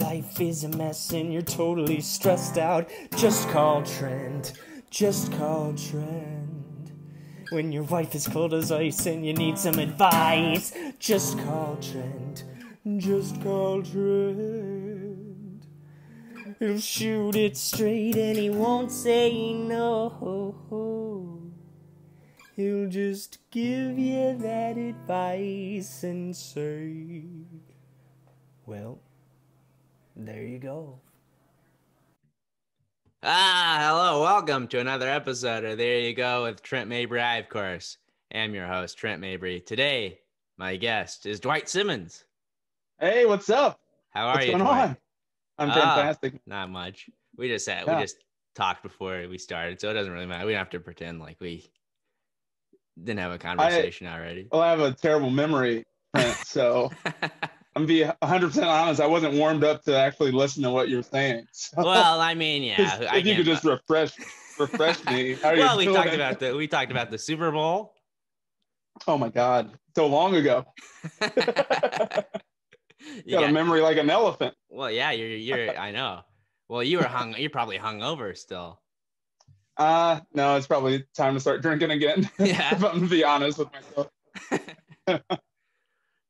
life is a mess and you're totally stressed out, just call Trent. Just call Trent. When your wife is cold as ice and you need some advice, just call Trent. Just call Trent. He'll shoot it straight and he won't say no. He'll just give you that advice and say, well, there you go. Ah, hello, welcome to another episode of There You Go with Trent Mabry. I, of course, am your host, Trent Mabry. Today, my guest is Dwight Simmons. Hey, what's up? How are what's you? going Dwight? on? I'm Ah. fantastic. Not much. We just had, Yeah. we just talked before we started, so it doesn't really matter. We don't have to pretend like we didn't have a conversation already. Well, I have a terrible memory, Trent, so I'm be 100 percent honest. I wasn't warmed up to actually listen to what you're saying. So well, I mean, yeah, just- I if you could just refresh refresh me. How are well, you we talked about the we talked about the Super Bowl. Oh my God, so long ago. you Got a memory like an elephant. well, yeah, you're you're. I know. Well, you were hung. You're probably hungover still. Uh no, it's probably time to start drinking again. Yeah. if I'm gonna be honest with myself.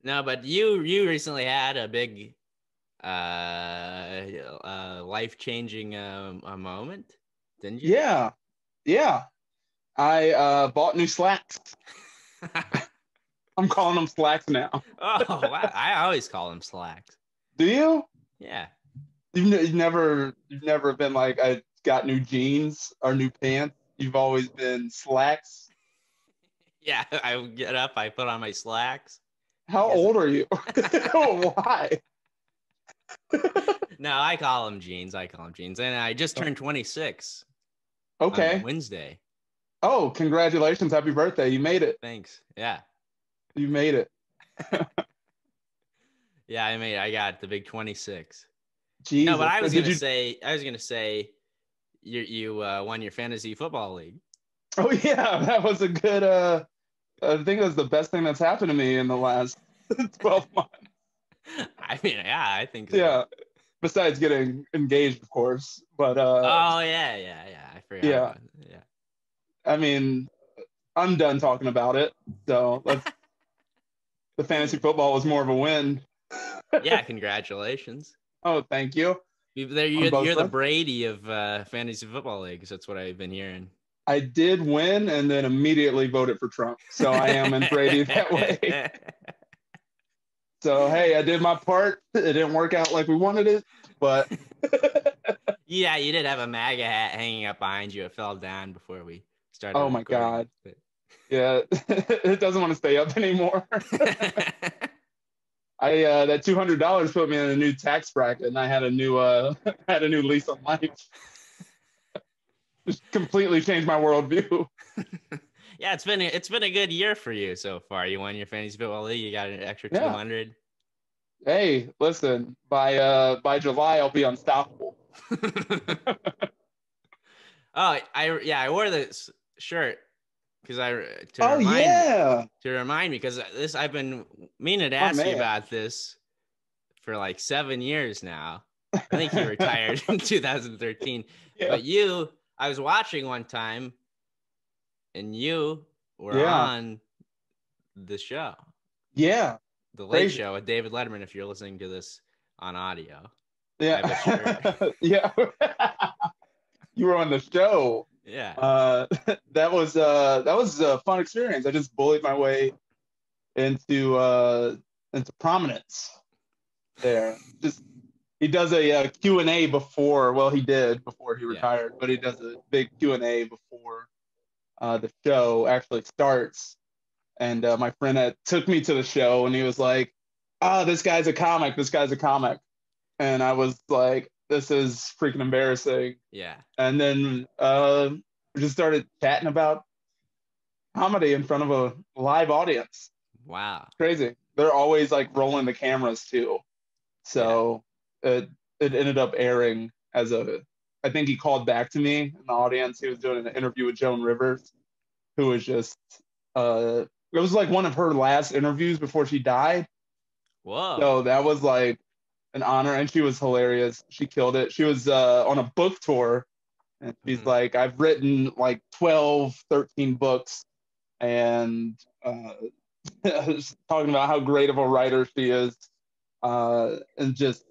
No, but you you recently had a big, uh, uh life changing um, a moment, didn't you? Yeah, yeah. I uh, bought new slacks. I'm calling them slacks now. oh, wow. I always call them slacks. Do you? Yeah. You've, ne- you've never you've never been like I got new jeans or new pants. You've always been slacks. Yeah. I get up. I put on my slacks. How Yes. old are you? Why? No, I call them jeans. I call them jeans. And I just turned 26 Oh. on Okay. Wednesday. Oh, congratulations! Happy birthday! You made it. Thanks. Yeah. You made it. Yeah. I made. I got the big 26. Jesus. No, but I was gonna you- say, I was gonna say, you you uh, won your fantasy football league. Oh yeah, that was a good. Uh, I think that's the best thing that's happened to me in the last twelve months. I mean, yeah, I think. so. Yeah. Besides getting engaged, of course. But uh, Oh yeah, yeah, yeah. I forgot. Yeah. Yeah. I mean, I'm done talking about it. So let's. the fantasy football was more of a win. Yeah. Congratulations. Oh, thank you. You- there- On You're, you're the? Brady of uh, fantasy football leagues. That's what I've been hearing. I did win and then immediately voted for Trump. So I am in Brady that way. So hey, I did my part. It didn't work out like we wanted it, but yeah, you did have a MAGA hat hanging up behind you. It fell down before we started. Oh my recording. yeah, it doesn't want to stay up anymore. I uh, that two hundred dollars put me in a new tax bracket, and I had a new uh, had a new lease on life. Just completely changed my worldview. yeah, it's been a, it's been a good year for you so far. You won your fantasy football league. You got an extra two hundred. Yeah. Hey, listen, by uh by July I'll be unstoppable. oh, I yeah, I wore this shirt because I to Oh remind yeah, to remind me because this I've been meaning to ask you about this for like seven years now. I think you retired in 2013, yeah. but you, I was watching one time, and you were Yeah. on the show, yeah, the Late Crazy. Show with David Letterman. If you're listening to this on audio, yeah, yeah. you were on the show. yeah, Uh, that was uh that was a fun experience. I just bullied my way into uh into prominence there. Just he does a, uh A before. Well, he did before he Yeah. retired, but he does a big Q and A before uh, the show actually starts. And uh, my friend that took me to the show, and he was like, "Ah, this guy's a comic. This guy's a comic." And I was like, "This is freaking embarrassing." yeah. and then uh, we just started chatting about comedy in front of a live audience. Wow. Crazy. They're always like rolling the cameras too. So it it ended up airing as a. I think he called back to me in the audience. He was doing an interview with Joan Rivers, who was just. Uh, it was like one of her last interviews before she died. Whoa. So that was like an honor, and she was hilarious. She killed it. She was uh, on a book tour, and she's Mhm. like, I've written like 12, 13 books, and uh, talking about how great of a writer she is, uh, in just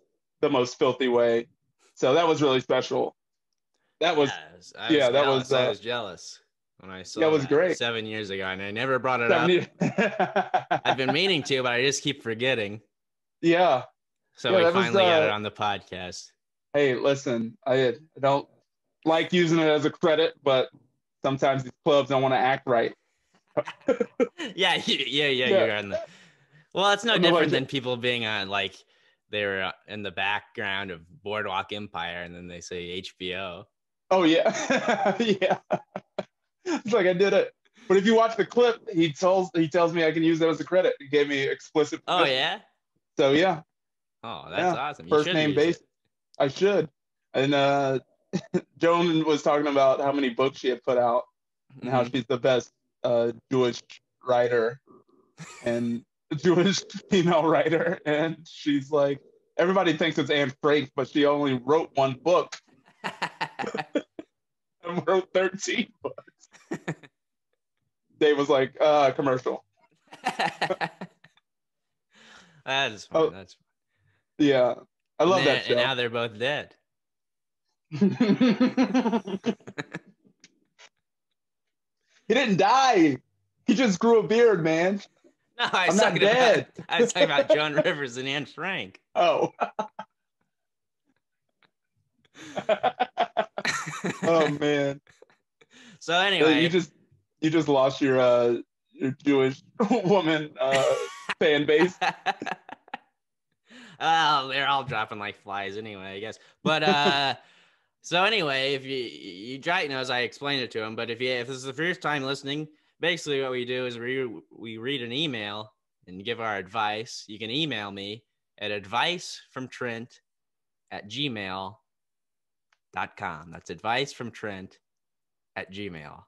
the most filthy way. So that was really special. That was Yeah, I was, yeah, that was, I uh, was jealous when I saw that was that great. seven years ago, and I never brought it up. I've been meaning to, but I just keep forgetting. yeah. So Yeah, we that was, finally got uh, it on the podcast. Hey, listen, I don't like using it as a credit, but sometimes these clubs don't want to act right. yeah, yeah, yeah, Yeah. you're on the. Well, it's no different than people being on like they were uh, in the background of Boardwalk Empire, and then they say HBO. Oh yeah, yeah. It's like I did it. But if you watch the clip, he tells he tells me I can use that as a credit. He gave me explicit. Oh yeah. So yeah, Oh, that's Yeah, awesome. You first name it. I should. And uh, Joan was talking about how many books she had put out and how Mhm. she's the best uh, Jewish writer and Jewish female writer. And she's like, everybody thinks it's Anne Frank, but she only wrote one book and wrote 13 books. Dave was like, uh, commercial. that is fun. Oh, That's Yeah. I love and that then- And now they're both dead. he didn't die. He just grew a beard, man. No, I I'm was not talking dead. about I was talking about Joan Rivers and Anne Frank. Oh. oh man. so anyway, you just you just lost your uh your Jewish woman uh fan base. oh, they're all dropping like flies anyway, I guess. But uh so anyway, if you you Dwight knows I explained it to him, but if you if this is the first time listening, basically what we do is we we read an email and give our advice. You can email me at advice from Trent at gmail.com. That's advice from Trent at gmail.com.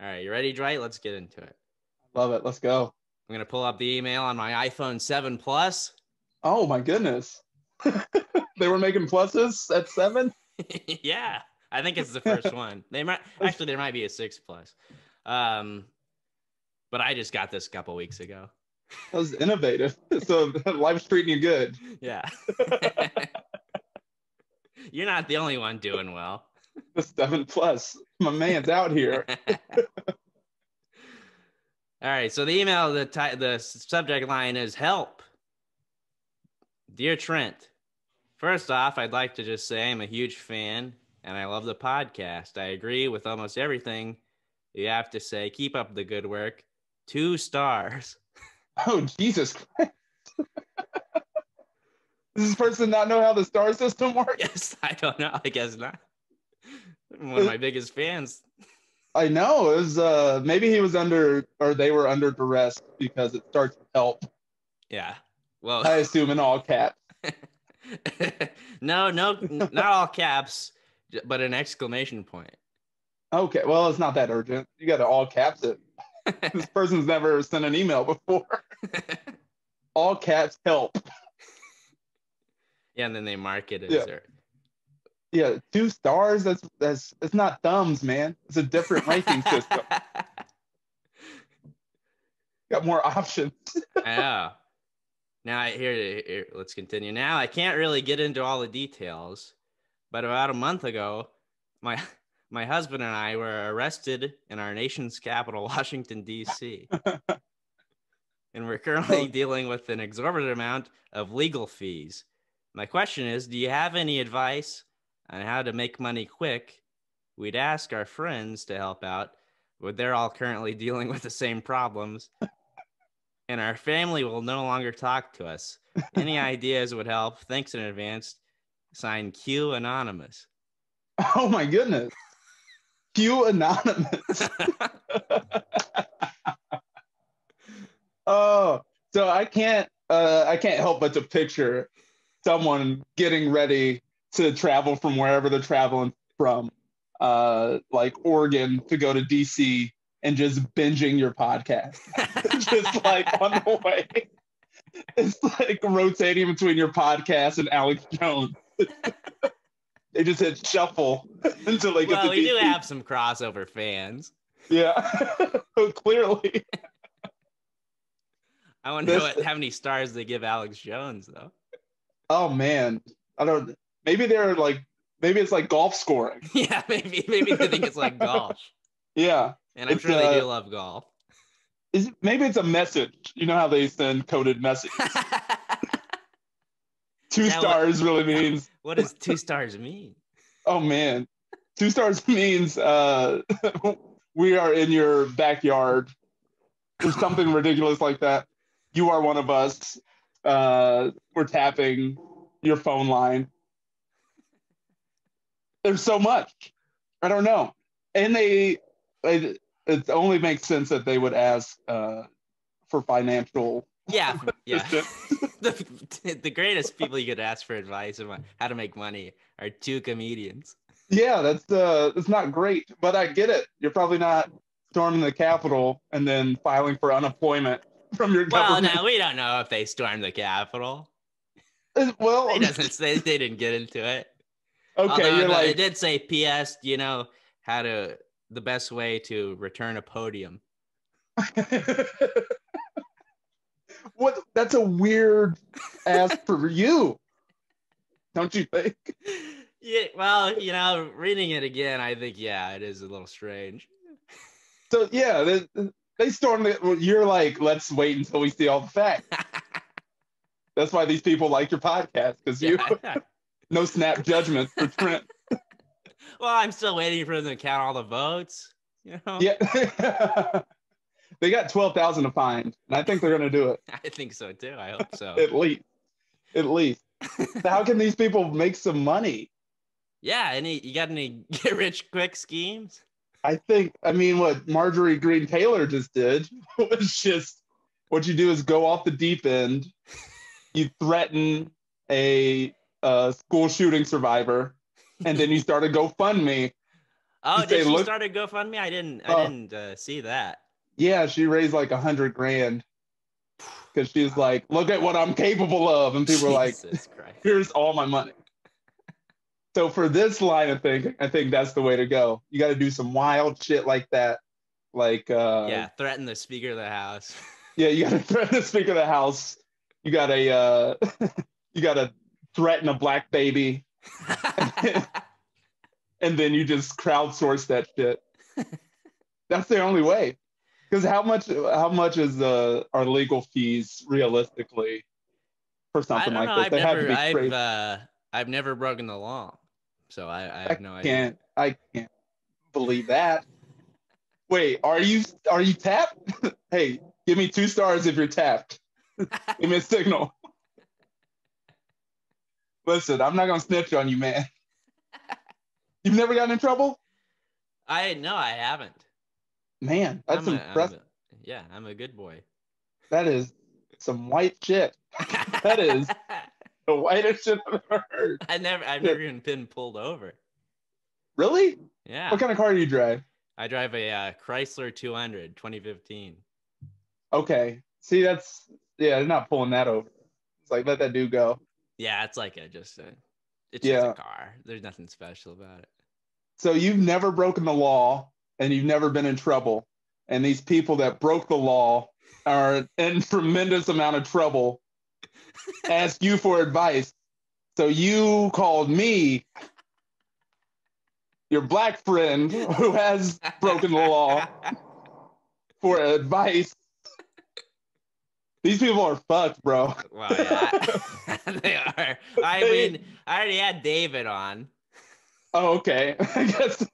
All right, you ready, Dwight? Let's get into it. Love it. Let's go. I'm gonna pull up the email on my iPhone 7 Plus. Oh my goodness. they were making pluses at seven? yeah, I think it's the first one. They might actually there might be a six plus. Um, but I just got this a couple weeks ago. That was innovative. So life's treating you good. Yeah. You're not the only one doing well. The seven plus. My man's out here. All right. So the email, the ti- the subject line is help. Dear Trent, first off, I'd like to just say I'm a huge fan and I love the podcast. I agree with almost everything you have to say. Keep up the good work. Two stars. Oh Jesus Christ. Does this person not know how the star system works? Yes, I don't know. I guess not. One of my biggest fans. I know. It was uh maybe he was under or they were under duress because it starts with help. Yeah. Well, I assume in all caps. no, no, not all caps, but an exclamation point. Okay, well it's not that urgent. You gotta all caps it. This person's never sent an email before. All caps help. yeah, and then they mark it as Yeah. their. Yeah, two stars. That's that's it's not thumbs, man. It's a different ranking system. Got more options. yeah. Now I here, here, let's continue. Now I can't really get into all the details, but about a month ago, my my husband and I were arrested in our nation's capital, Washington D.C. and we're currently dealing with an exorbitant amount of legal fees. My question is, do you have any advice on how to make money quick? We'd ask our friends to help out, but they're all currently dealing with the same problems and our family will no longer talk to us. Any ideas would help. Thanks in advance. Signed Q Anonymous. Oh my goodness. Q anonymous. Oh, so I can't uh I can't help but to picture someone getting ready to travel from wherever they're traveling from, uh like Oregon to go to DC and just binging your podcast. just like on the way. it's like rotating between your podcast and Alex Jones. they just hit shuffle until they get well, to we do have some crossover fans. Yeah, clearly. I wonder what how many stars they give Alex Jones though. Oh man, I don't. Maybe they're like, maybe it's like golf scoring. yeah, maybe maybe they think it's like golf, Yeah, and I'm sure they uh, do love golf. is maybe it's a message. You know how they send coded messages. Two Now what- stars really means. what does two stars mean? Oh man, two stars means uh, we are in your backyard or something ridiculous like that. You are one of us. Uh, we're tapping your phone line. There's so much. I don't know, and they it, it only makes sense that they would ask uh, for financial. Yeah, yeah. the, the greatest people you could ask for advice on how to make money are two comedians. Yeah, that's uh, it's not great, but I get it. You're probably not storming the Capitol and then filing for unemployment from your Well, government. now we don't know if they stormed the Capitol. well, It doesn't say they didn't get into it. okay, Although you're like, it did say P.S. You know how to the best way to return a podium. What? That's a weird ask for you, don't you think? Yeah, well, you know, reading it again, I think yeah, it is a little strange. So yeah, they, they stormed it. You're like, let's wait until we see all the facts. That's why these people like your podcast because you no snap judgment for Trent. Well, I'm still waiting for them to count all the votes. You know, Yeah, they got twelve thousand to find, and I think they're gonna do it. I think so too. I hope so. at least at least So how can these people make some money yeah, any you got any get rich quick schemes? i think i mean what marjorie greene taylor just did was just what you do is go off the deep end you threaten a, uh school shooting survivor and then you start a gofundme Oh, You did say, she look- start a GoFundMe? I didn't. I Oh. didn't uh, see that. Yeah she raised like a hundred grand because she's like look at what i'm capable of and people are like Christ. here's all my money. So for this line of thinking, I think that's the way to go. You got to do some wild shit like that. Like, uh, yeah, threaten the Speaker of the House. yeah, you got to threaten the Speaker of the House. You got to, uh, you got to threaten a black baby, and then you just crowdsource that shit. That's the only way. Because how much, how much is uh, our legal fees realistically for something like know. this? I've They have to never, be I've, uh, I've never broken the law, so I, I I have no idea. can't I can't believe that. Wait, are you are you tapped? hey, give me two stars if you're tapped. give me a signal. Listen, I'm not gonna snitch on you, man. You've never gotten in trouble? I no, I haven't. Man, that's I'm a- I'm impressive. a- yeah, I'm a good boy. That is some white shit. That is- The whitest shit I've ever heard. I never, I've never even been pulled over. Really? Yeah, What kind of car do you drive? I drive a uh, Chrysler 200, 2015. Okay. See, that's yeah, they're not pulling that over. It's like let that dude go. Yeah, it's like a just a, it's just a car. There's nothing special about it. So you've never broken the law and you've never been in trouble. And these people that broke the law are in tremendous amount of trouble. Ask you for advice. So you called me, your black friend who has broken the law, for advice. These people are fucked, bro. well, yeah, they are. I mean, I already had David on. Oh, okay. I guess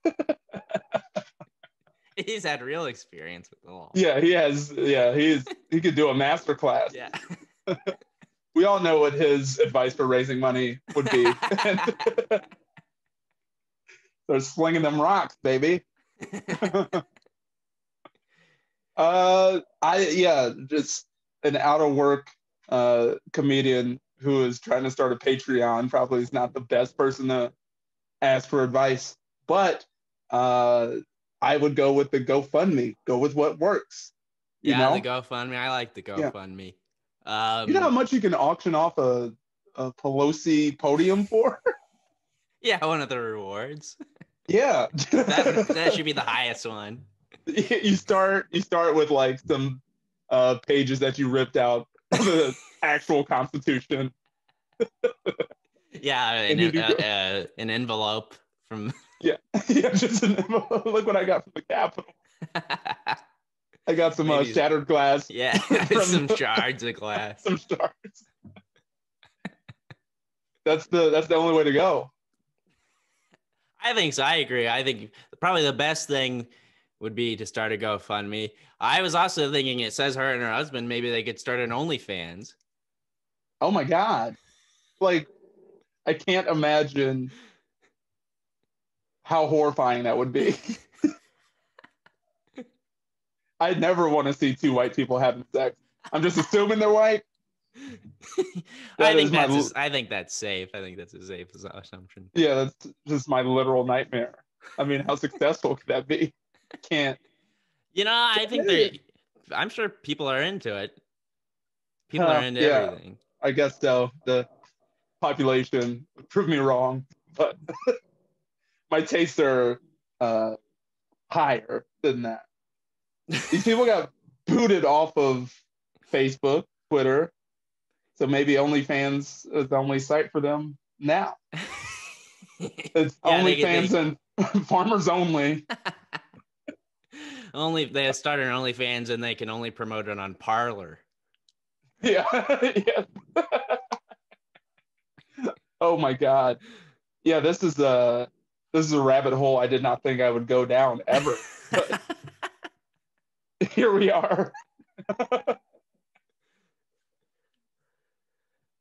He's had real experience with the law. yeah, he has yeah, he's he could do a master class. Yeah. we all know what his advice for raising money would be. They're slinging them rocks, baby. uh, I yeah, just an out of work uh comedian who is trying to start a Patreon. Probably is not the best person to ask for advice, but uh, I would go with the GoFundMe. Go with what works. You yeah, know? the GoFundMe. I like the Yeah. GoFundMe. Um, You know how much you can auction off a, a Pelosi podium for? yeah, one of the rewards. yeah. That that should be the highest one. you start you start with like some uh pages that you ripped out of the actual constitution. Yeah, an, uh, uh, an envelope from. Yeah. yeah, just an, look what I got from the Capitol. I got some uh, shattered glass, yeah, some the- shards of glass. some stars. that's the that's the only way to go. I think so. I agree. I think probably the best thing would be to start a GoFundMe. I was also thinking it says her and her husband. Maybe they could start an OnlyFans. Oh my god. Like I can't imagine how horrifying that would be. I'd never want to see two white people having sex. I'm just assuming they're white. I think is my that's l- I think that's safe. I think that's a safe assumption. Yeah, that's just my literal nightmare. I mean, how successful could that be? I can't. You know, I think they. I'm sure people are into it. People Huh, are into yeah. everything. I guess so. The population would prove me wrong, but my tastes are uh, higher than that. These people got booted off of Facebook, Twitter, so maybe OnlyFans is the only site for them now. It's Yeah, they OnlyFans and Farmers Only. only they start an OnlyFans and they can only promote it on Parler. Yeah, yeah. oh my god. Yeah, this is a this is a rabbit hole I did not think I would go down ever. Here we are.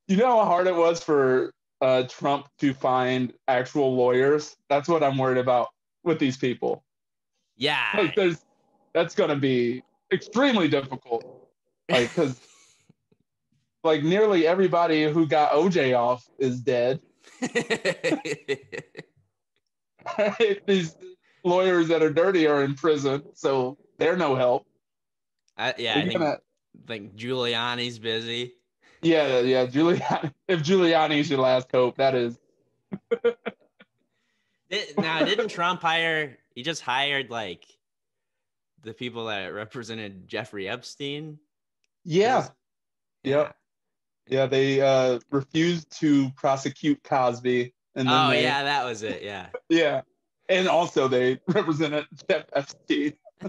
you know how hard it was for uh, Trump to find actual lawyers? That's what I'm worried about with these people. yeah. Like, there's that's gonna be extremely difficult. Like, because like nearly everybody who got OJ off is dead. These lawyers that are dirty are in prison, so they're no help. I, yeah, I think, gonna- think Giuliani's busy. yeah, yeah. Giuliani. If Giuliani is your last hope, that is. Did- now, didn't Trump hire? He just hired like the people that represented Jeffrey Epstein. Yeah, yeah, yeah. They uh, refused to prosecute Cosby, and then Oh they, yeah, that was it. Yeah. yeah, and also they represented Jeff Epstein.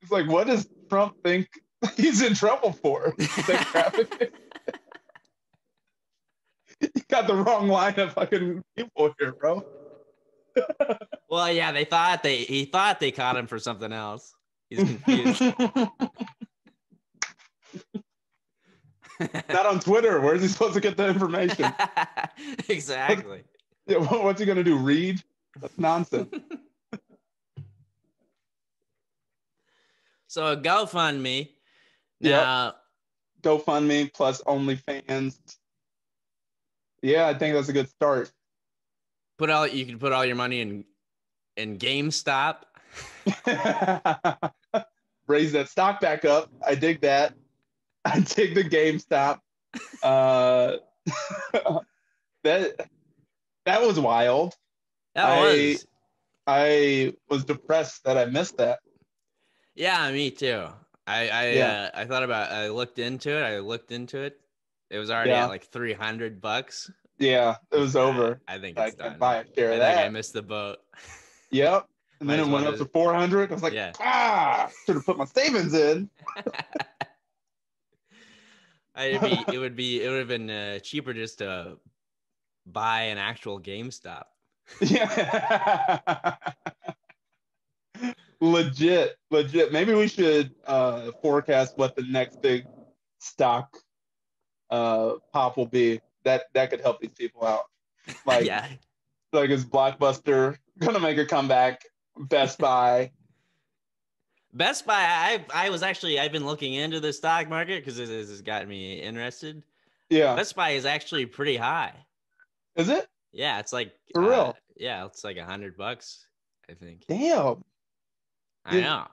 it's like, what does Trump think he's in trouble for? You got the wrong line of fucking people here, bro. Well, yeah, they thought they he thought they caught him for something else. He's confused. Not on Twitter. Where's he supposed to get the information? exactly. Yeah, what- what's he gonna do? Read? That's nonsense. So a GoFundMe. Yep. Now, GoFundMe plus OnlyFans. Yeah, I think that's a good start. put all you can put all your money in in GameStop. Raise that stock back up. I dig that. I dig the GameStop. Uh, that that was wild. That I- was. I was depressed that I missed that. Yeah, me too. I I Yeah. uh, I thought about I looked into it. I looked into it. It was already Yeah. at like 300 bucks. Yeah, it was over. I think I it's can done. buy a share I of think I missed the boat. Yep. And then it went up to just- 400. I was like, Yeah. ah, should have put my savings in. I'd be, it would be it would have been uh, cheaper just to buy an actual GameStop. Yeah. legit, legit. Maybe we should uh, forecast what the next big stock uh, pop will be. That that could help these people out. Like, yeah, like is Blockbuster gonna make a comeback? Best Buy. Best Buy. I I was actually I've been looking into the stock market because this, has got me interested. Yeah. Best Buy is actually pretty high. Is it? Yeah, it's like For uh, real? Yeah, it's like a hundred bucks. I think. Damn. I Yeah. know.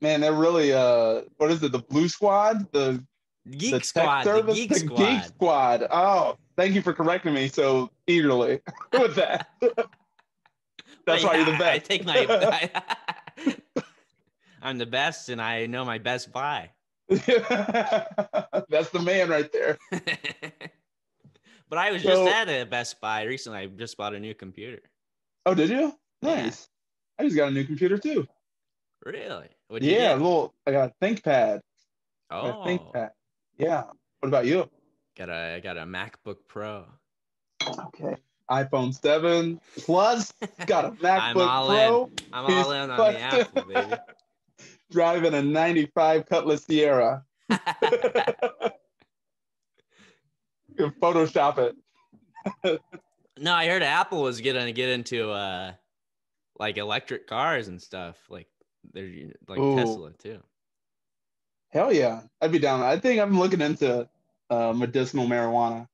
man, they're really uh, what is it? The Blue Squad, the Geek the Squad, the Geek the Squad. Geek Squad. Oh, thank you for correcting me so eagerly with that. That's why you're the best. I take my. I'm the best, and I know my best buy. That's the man right there. but I was So- just at a Best Buy recently. I just bought a new computer. Oh, did you? Yeah. Nice. I just got a new computer too. Really? What did you Yeah, a little. I got a ThinkPad. Got a Oh, ThinkPad. Yeah. What about you? got a I got a MacBook Pro. Okay. iPhone 7 Plus. Got a MacBook I'm all Pro. in. I'm all in on the Apple, baby. Driving a 95 Cutlass Ciera. You can Photoshop it. no, I heard Apple was gonna get into uh like electric cars and stuff. Like they're like Ooh. Tesla too. Hell yeah. I'd be down. I think I'm looking into uh, medicinal marijuana.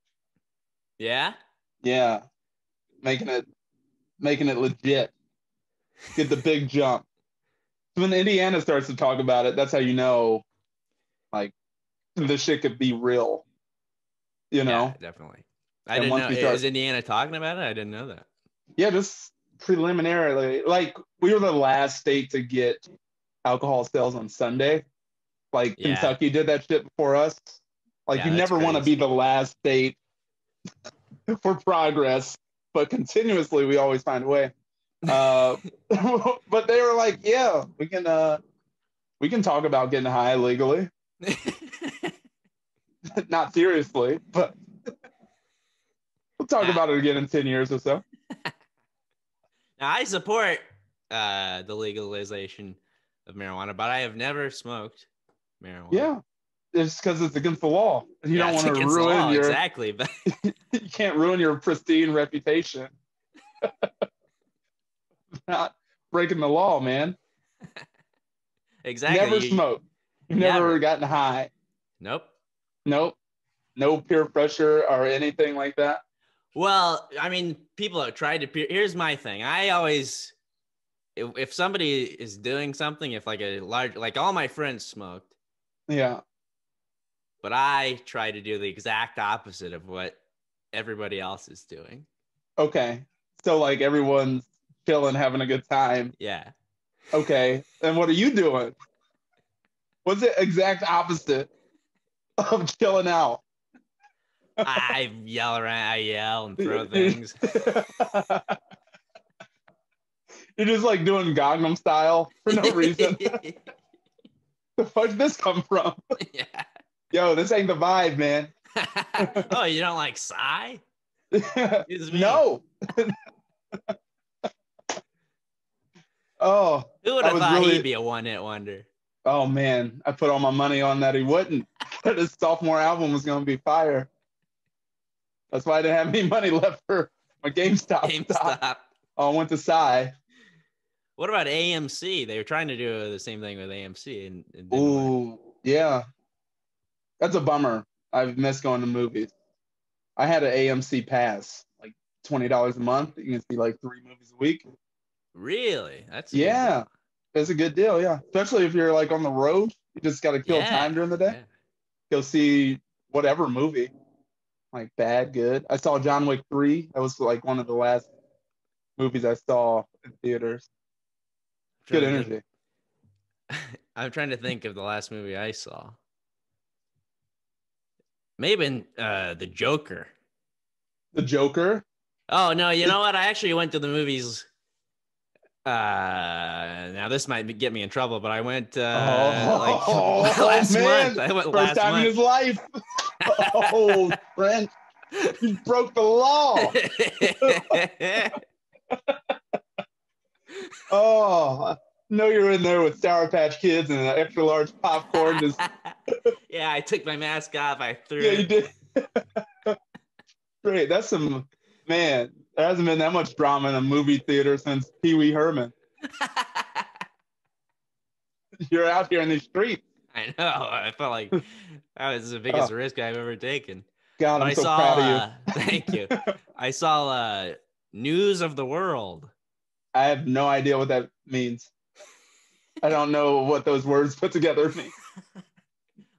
Yeah. Yeah. Making it making it legit. Get the big jump. When Indiana starts to talk about it, that's how you know like this shit could be real. You know? Yeah, definitely. I And didn't know. start- Is Indiana talking about it? I didn't know that. Yeah, just preliminarily. Like we were the last state to get alcohol sales on Sunday. Like Yeah. Kentucky did that shit before us. Like Yeah, you never want to be the last state for progress, but continuously we always find a way. Uh, but they were like, yeah, we can uh we can talk about getting high legally. Not seriously, but we'll talk about it again in 10 years or so. now I support uh the legalization of marijuana, but I have never smoked marijuana. Yeah. It's because it's against the law. You Yeah, don't want to ruin law, your exactly, but you can't ruin your pristine reputation. Not breaking the law, man. exactly. Never you- smoke. You've never, Never. gotten high. Nope. Nope. No peer pressure or anything like that. Well, I mean, people have tried to. Peer- Here's my thing. I always, if, if somebody is doing something, if like a large, like all my friends smoked, Yeah. but I try to do the exact opposite of what everybody else is doing. Okay. So like everyone's chilling, having a good time. Yeah. Okay. And what are you doing? What's the exact opposite of chilling out? I yell around, I yell and throw things. You're just like doing Gangnam style for no reason. the fuck did this come from? yeah. Yo, this ain't the vibe, man. oh, you don't like Psy? No. Oh, Who would I have thought really- he'd be a one-hit wonder? oh man, I put all my money on that he wouldn't. That his sophomore album was gonna be fire. That's why I didn't have any money left for my GameStop. GameStop. Oh, I went to Psy. What about AMC? They were trying to do the same thing with AMC and work. Ooh, yeah. That's a bummer. I've missed going to movies. I had an AMC pass, like twenty dollars a month. You can see like three movies a week. Really? That's Yeah, it's a good deal. Yeah, especially if you're like on the road. You just got to kill Yeah, time during the day. yeah. Go see whatever movie, like bad, good. I saw John Wick three. That was like one of the last movies I saw in theaters. Good Trying to think- energy. I'm trying to think of the last movie I saw. Maybe uh, the Joker. The Joker. Oh no, you know what? I actually went to the movies. Uh, now this might get me in trouble, but I went uh, like Oh, last man. month. I went First last time in his life. oh, Brent, you broke the law. Oh, I know you're in there with Sour Patch Kids and an extra large popcorn. Just, yeah, I took my mask off. I threw yeah, you did. Great. That's some, man, there hasn't been that much drama in a movie theater since Pee Wee Herman. You're out here in the streets. I know. I felt like that was the biggest risk I've ever taken. God, But I'm I so saw. proud of you. uh, thank you. I saw uh, News of the World. I have no idea what that means. I don't know what those words put together mean.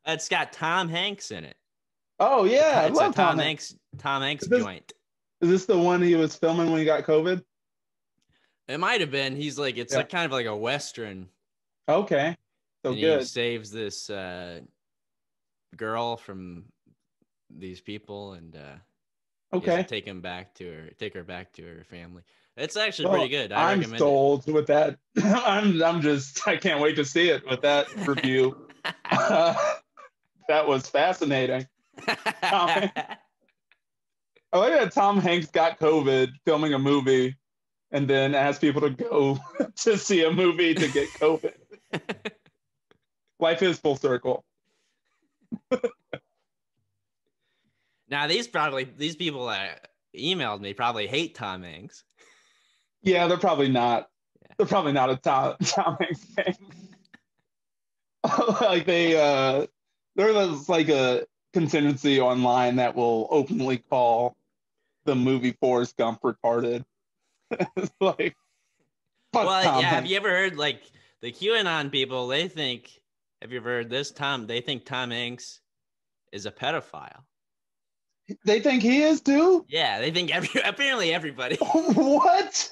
It's got Tom Hanks in it. Oh yeah, I it's love a Tom, Tom Hanks. Tom Hanks this- joint. Is this the one he was filming when he got COVID? It might have been. He's like it's Yeah. like kind of like a western. Okay, so and he good. saves this uh, girl from these people and uh, he Okay, take him back to her, take her back to her family. It's actually Well, pretty good. I I'm recommend sold with that. I'm I'm just I can't wait to see it with that review. that was fascinating. I like that Tom Hanks got COVID filming a movie and then asked people to go to see a movie to get COVID. Life is full circle. now these probably these people that emailed me probably hate Tom Hanks. Yeah, they're probably not. They're probably not a Tom, Tom Hanks fan. like they, uh, there's like a contingency online that will openly call the movie Forrest Gump retarded. it's like, fuck well, Tom yeah. Have you ever heard like the QAnon people? They think. Have you ever heard this? Tom. They think Tom Hanks is a pedophile. They think he is too. Yeah, they think every apparently everybody. what?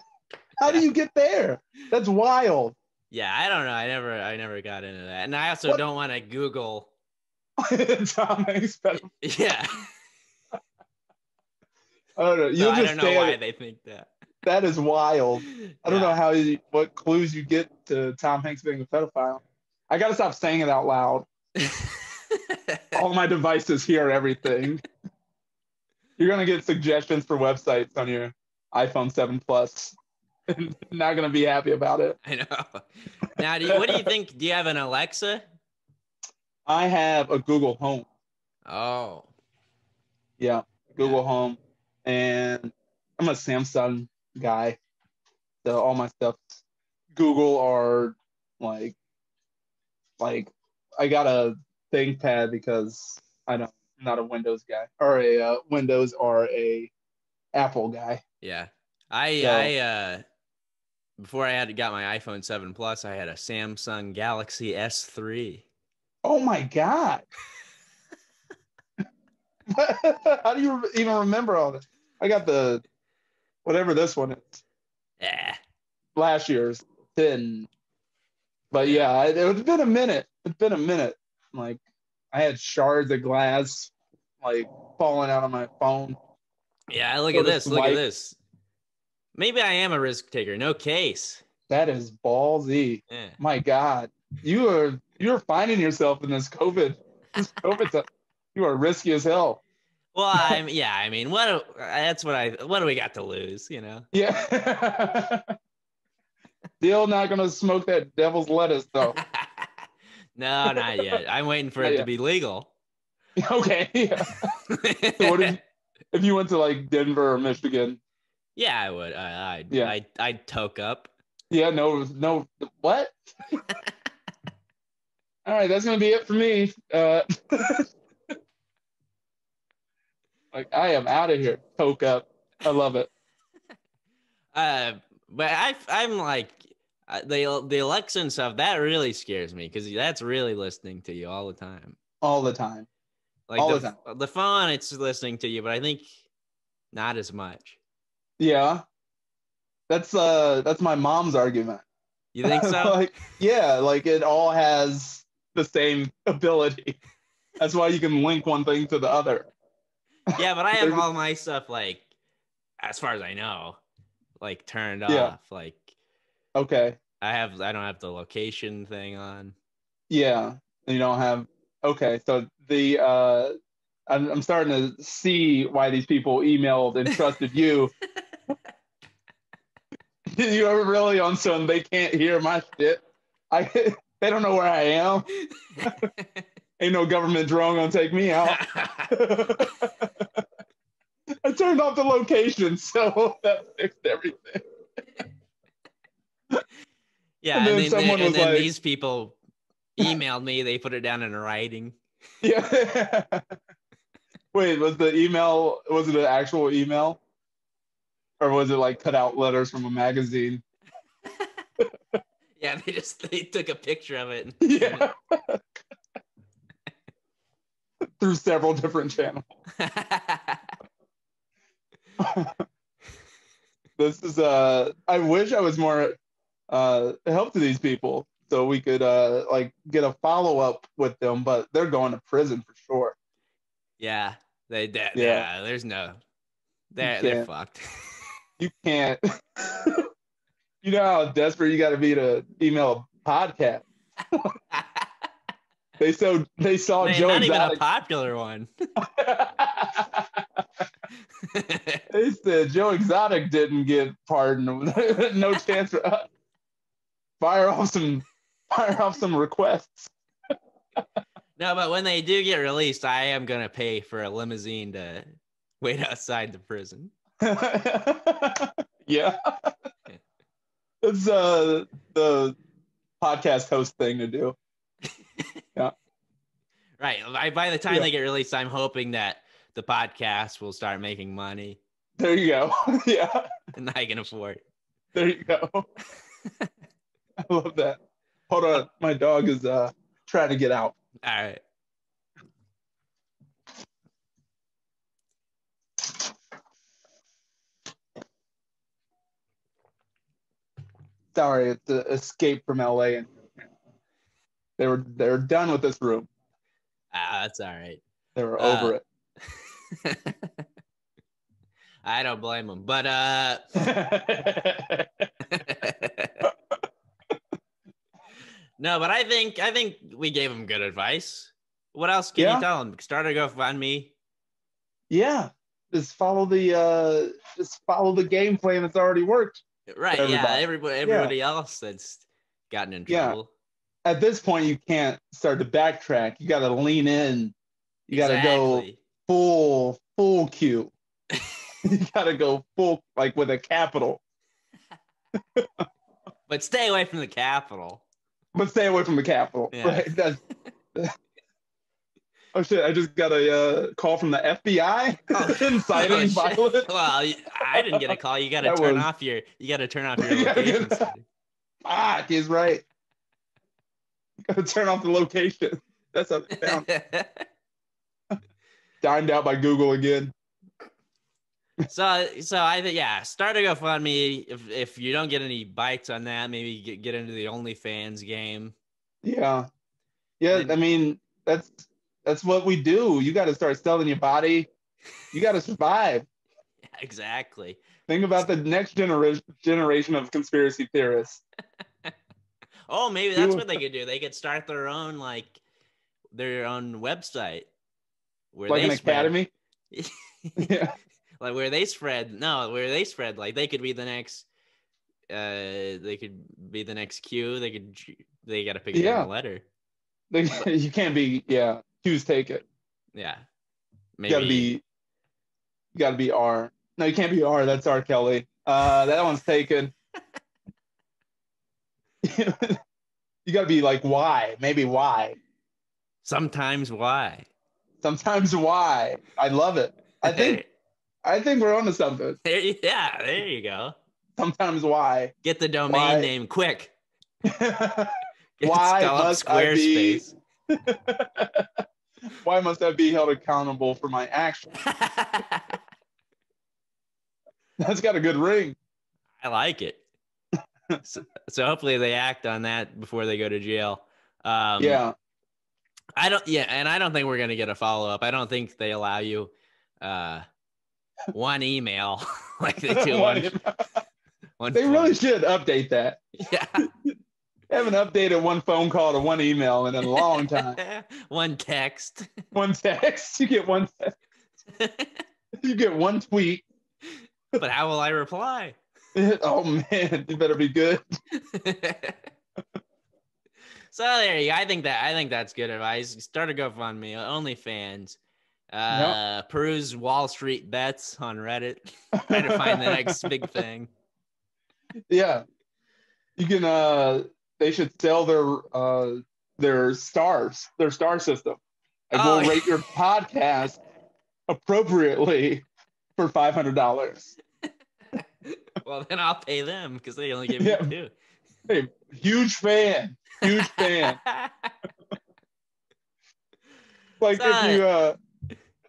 How do you get there? That's wild. Yeah, I don't know. I never, I never got into that, and I also What? don't want to Google. Tom Hanks. pedophile. Yeah, I don't know. so You'll I just don't know why at- they think that. That is wild. I don't Yeah. know how you, what clues you get to Tom Hanks being a pedophile. I gotta stop saying it out loud. All my devices hear everything. You're gonna get suggestions for websites on your iPhone 7 Plus. Not gonna be happy about it. I know. Now, do you, what do you think? Do you have an Alexa? I have a Google Home. Oh, Yeah, Google Home, and I'm a Samsung guy. So all my stuff, Google or like, like I got a ThinkPad because I don't, I'm not a Windows guy or a uh, Windows or a Apple guy. yeah. I, So- I, uh, before I had got my iPhone 7 Plus, I had a Samsung Galaxy S3. Oh my god! How do you even remember all this? I got the whatever this one is. Yeah. last year's 10. But yeah, it, it's been a minute. It's been a minute. Like I had shards of glass like falling out of my phone. Yeah. Look Or at this. Look at this. Maybe I am a risk taker. No case. That is ballsy. Yeah. My God. You are you're finding yourself in this COVID. This COVID. You are risky as hell. Well, I'm yeah. I mean, what? do- That's what I. What do we got to lose? You know. Yeah. Still not gonna smoke that devil's lettuce though. no, not yet. I'm waiting for Not it to be legal. okay. Yeah. So what if, if you went to like Denver or Michigan? yeah, I would. I, I'd, Yeah. I'd, I'd toke up. Yeah, no, no, what? All right, that's gonna be it for me. Uh, like I am out of here. Poke up. I love it. Uh, but I, I'm like, uh, the the Alexa stuff that really scares me because that's really listening to you all the time. All the time. Like All the, the f- the phone, it's listening to you, but I think not as much. Yeah. That's uh that's my mom's argument. You think so? like, yeah, like it all has the same ability. That's why you can link one thing to the other. Yeah, but I have all my stuff like, as far as I know, like turned Yeah. off. Like Okay. I have, I don't have the location thing on. Yeah. You don't have okay, so the uh I'm, I'm starting to see why these people emailed and trusted you. you are really on some they can't hear my shit. I they don't know where I am. Ain't no government drone gonna take me out. I turned off the location, so that fixed everything. yeah, And and, then then, someone and was then like- these people emailed me. They put it down in writing. Yeah. Wait, was the email was it an actual email? Or was it like cut out letters from a magazine? Yeah, they just they took a picture of it. Yeah. Through several different channels. this is uh I wish I was more uh help to these people so we could uh like get a follow up with them, but they're going to prison for sure. yeah, they did. Yeah. Yeah. there's no. They're they're fucked. You can't you know how desperate you gotta be to email a podcast. They so they saw They're Joe not even a popular one. they said Joe Exotic didn't get pardoned. no chance for uh, fire off some fire off some requests. no, but when they do get released, I am gonna pay for a limousine to wait outside the prison. yeah. It's uh the podcast host thing to do. Right. By, by the time Yeah. they get released, I'm hoping that the podcast will start making money There you go. yeah. and I can afford. There you go. I love that. Hold on. My dog is uh trying to get out. All right. Sorry, it's an escape from LA and they were they were done with this room. Ah, that's all right. They were Uh, over it. I don't blame them. But uh no, but I think I think we gave them good advice. What else can Yeah. you tell them? Start a GoFundMe. yeah. Just follow the uh just follow the game plan that's already worked. Right. Yeah. Everybody. Everybody everybody else that's gotten in Yeah. trouble. At this point you can't start to backtrack. You gotta lean in. You gotta go full full Q. you gotta go full like with a capital. But stay away from the capital. But stay away from the capital. Yeah. Right. That's Oh shit, I just got a uh, call from the FBI Oh, inciting Oh, violence. Well, I didn't get a call. You got to turn was- off your. You got to turn off your You gotta location. get- setting. Fuck, he's right. Gotta turn off the location. That's how they found. Dined out by Google again. so, so I think yeah, start a GoFundMe. If if you don't get any bites on that, maybe get get into the OnlyFans game. Yeah. Yeah, I mean, that's that's what we do. You gotta start selling your body. You gotta survive. Exactly. Think about the next generation generation of conspiracy theorists. Oh, maybe that's what they could do. They could start their own like their own website where Like they an spread- academy. yeah. like where they spread no where they spread like they could be the next uh they could be the next q they could they gotta pick Yeah. a letter They, you can't be yeah, Q's take it. yeah You gotta be you gotta be R. No, you can't be R, that's R Kelly. Uh that one's taken. you gotta be like why? maybe why? sometimes why Sometimes why? I love it. I think I think we're onto something. there yeah there you go Sometimes why? get the domain Why? name quick Why must I be- Squarespace. Why must I be held accountable for my actions? That's got a good ring. I like it. So, so hopefully they act on that before they go to jail. Um, yeah. I don't. Yeah, and I don't think we're gonna get a follow up. I don't think they allow you uh, one email like they do one. one they phone. really should update that. yeah. Haven't updated one phone call to one email in a long time. one text. one text, you get one text, you get one tweet. but how will I reply? Oh man, you better be good. so there you go. I think that I think that's good advice. Start a GoFundMe, OnlyFans. Uh, peruse Wall Street bets on Reddit. Try to find the next big thing. Yeah. You can uh they should sell their uh their stars, their star system. And Oh, we'll rate your podcast appropriately for five hundred dollars. Well, then I'll pay them because they only give Yeah. me two. Hey, huge fan. Huge fan. like Son. if you uh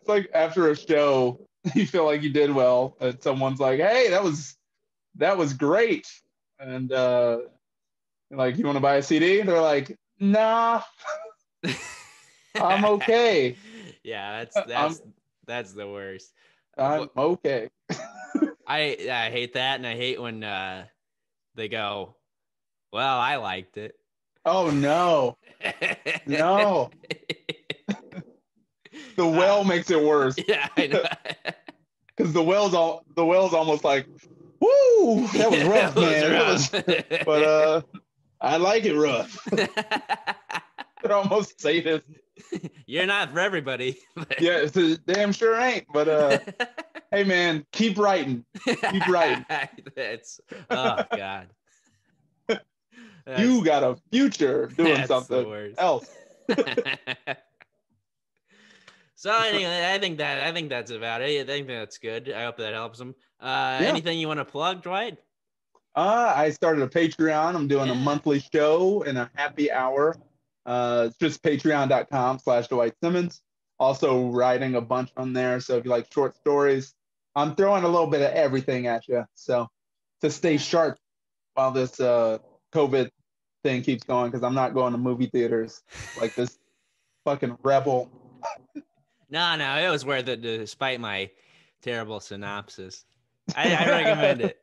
it's like after a show you feel like you did well and someone's like hey that was that was great and uh like you want to buy a cd they're like nah i'm okay yeah, that's Uh, that's that's the worst. I'm okay. I I hate that, and I hate when uh, they go, "Well, I liked it." oh no. No. The well makes it worse. Yeah, I know. because the well's all the well's almost like woo that was rough That was man. That was- rough. but uh i like it rough. They're almost sadist You're not for everybody. yeah it's a, damn sure ain't but uh hey man keep writing Keep writing. That's oh god. That's- you got a future doing something else so anyway, I think that I think that's about it. I think that's good. I hope that helps them. Uh, Yeah. Anything you want to plug, Dwight? uh i started a patreon i'm doing a monthly show and a happy hour uh it's just patreon.com slash dwight simmons also writing a bunch on there so if you like short stories i'm throwing a little bit of everything at you so to stay sharp while this uh covid thing keeps going because i'm not going to movie theaters like this fucking rebel No, no, it was worth it despite my terrible synopsis. I, I recommend it.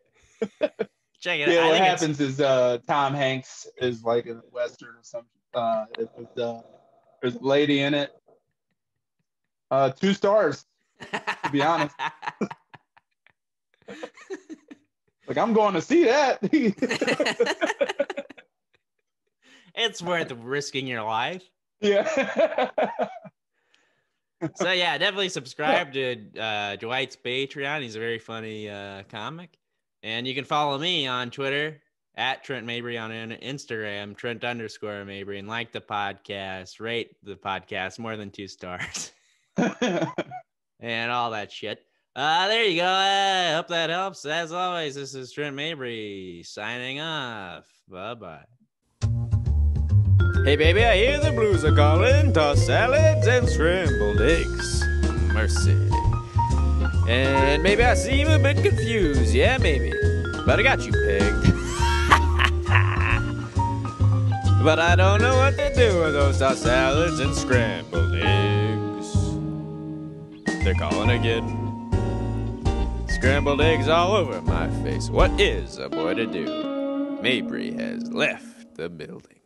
Check it yeah out. I what it's- happens is uh tom hanks is like in a western or something uh it was, uh there's a lady in it uh two stars to be honest. like i'm going to see that it's worth risking your life. yeah So yeah, definitely subscribe to uh, Dwight's Patreon. He's a very funny uh, comic, and you can follow me on Twitter at Trent Mabry on Instagram Trent underscore Mabry, and like the podcast, rate the podcast more than two stars, and all that shit. Uh, there you go. I hope that helps. As always, this is Trent Mabry signing off. Bye bye. Hey baby, I hear the blues are calling. Toss salads and scrambled eggs. Mercy. And maybe I seem a bit confused. Yeah, maybe. But I got you pegged. But I don't know what to do with those tossed salads and scrambled eggs. They're calling again. Scrambled eggs all over my face. What is a boy to do? Mabry has left the building.